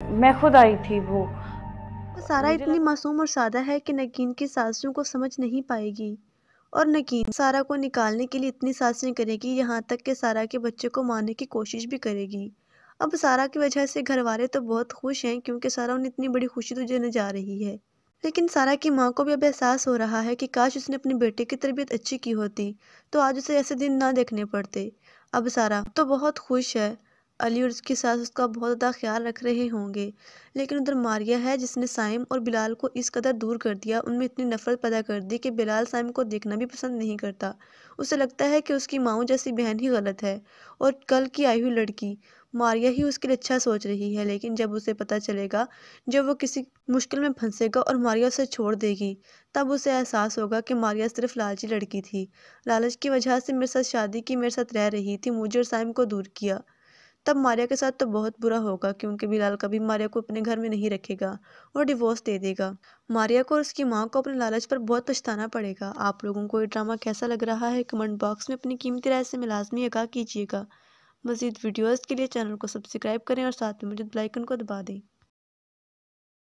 मैं खुद आई थी वो। तो सारा इतनी मासूम और सादा है कि नकीन की साजिशों को समझ नहीं पाएगी। और नकीन सारा को निकालने के लिए इतनी साजिशें करेगी यहाँ तक कि सारा के बच्चे को मारने की कोशिश भी करेगी। अब सारा की वजह से घर वाले तो बहुत खुश हैं क्योंकि सारा उन्हें इतनी बड़ी खुशी तो देने जा रही है। लेकिन सारा की माँ को भी अब एहसास हो रहा है कि काश उसने अपने बेटे की तरबियत अच्छी की होती तो आज उसे ऐसे दिन ना देखने पड़ते। अब सारा तो बहुत खुश है। अली और उसकी सास उसका बहुत ज़्यादा ख्याल रख रहे होंगे। लेकिन उधर मारिया है जिसने साइम और बिलाल को इस कदर दूर कर दिया, उनमें इतनी नफरत पैदा कर दी कि बिलाल साइम को देखना भी पसंद नहीं करता। उसे लगता है कि उसकी माओ जैसी बहन ही गलत है और कल की आई हुई लड़की। मारिया ही उसके लिए अच्छा सोच रही है, लेकिन जब उसे पता चलेगा, जब वो किसी मुश्किल में फंसेगा और मारिया उसे छोड़ देगी, तब उसे एहसास होगा कि मारिया सिर्फ़ लालची लड़की थी। लालच की वजह से मेरे साथ शादी की मेरे साथ रह रही थी, मुझे और साइम को दूर किया। तब मारिया के साथ तो बहुत बुरा होगा, क्योंकि बिलाल कभी मारिया को अपने घर में नहीं रखेगा और डिवोर्स दे देगा। मारिया को और उसकी माँ को अपने लालच पर बहुत पछताना पड़ेगा। आप लोगों को ये ड्रामा कैसा लग रहा है? कमेंट बॉक्स में अपनी कीमती राय से मिलाजमी आगा कीजिएगा। मज़ीद वीडियोज़ के लिए चैनल को सब्सक्राइब करें और साथ में मुझे बेलाइकन को दबा दें।